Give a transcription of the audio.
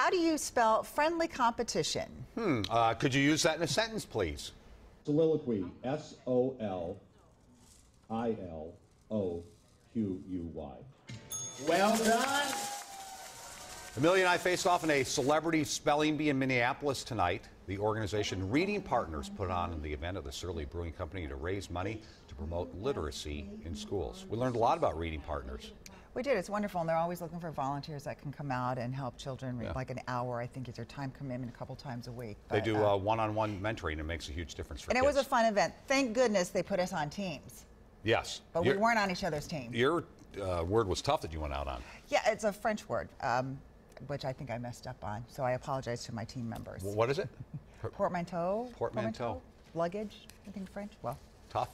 How do you spell friendly competition? Hmm. Uh, could you use that in a sentence, please? Soliloquy. S O L I L O Q U Y. Well done. Amelia and I faced off in a celebrity spelling bee in Minneapolis tonight. The organization Reading Partners put on in the event of the Surly Brewing Company to raise money to promote literacy in schools. We learned a lot about Reading Partners. We did. It's wonderful, and they're always looking for volunteers that can come out and help children read Yeah. like an hour. I think is their time commitment a couple times a week. They do uh, uh, one-on-one mentoring. It makes a huge difference for and it was a fun event. Thank goodness they put us on teams, yes, but Your- we weren't on each other's team. Your uh, word was tough that you went out on. Yeah, it's a French word, um, which I think I messed up on. So I apologize to my team members. What is it? Portmanteau. Portmanteau. Luggage. I think French. Well. Tough.